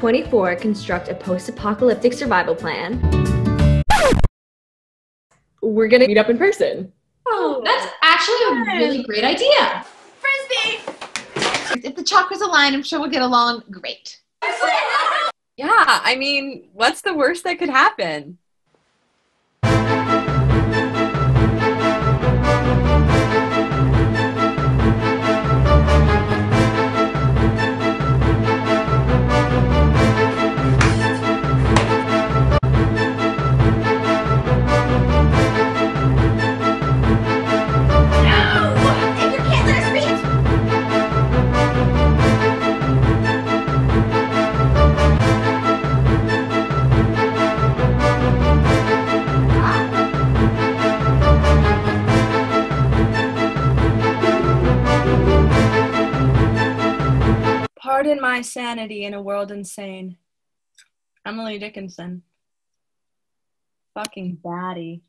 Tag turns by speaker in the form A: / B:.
A: 2024 construct a post apocalyptic survival plan, we're going to meet up in person.
B: Oh, oh that's actually a really great idea.
C: Frisbee!
B: If the chakras align, I'm sure we'll get along great.
D: Yeah, I mean, what's the worst that could happen?
E: Pardon my sanity in a world insane. Emily Dickinson. Fucking baddie.